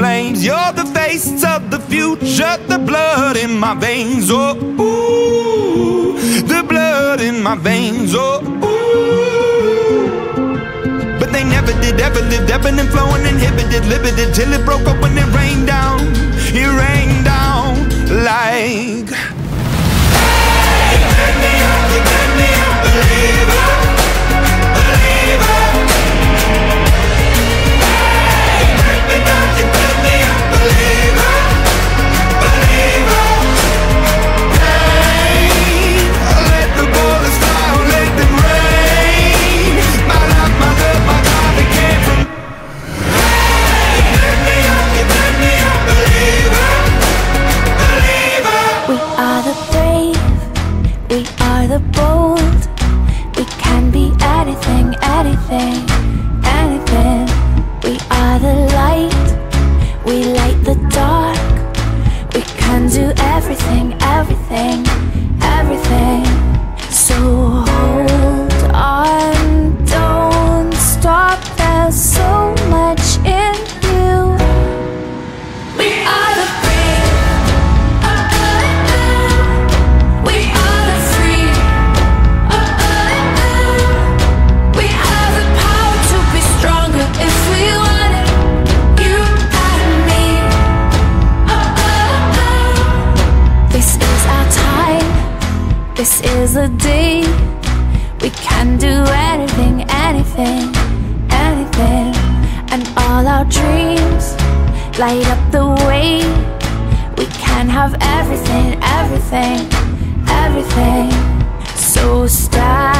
Flames. You're the face of the future, the blood in my veins. Oh, ooh, the blood in my veins. Oh, ooh. But they never did, ever lived, ebbing and flowing, inhibited, limited, till it broke up anything, is day. We can do anything, anything, anything, and all our dreams light up the way. We can have everything, everything, everything. So stop.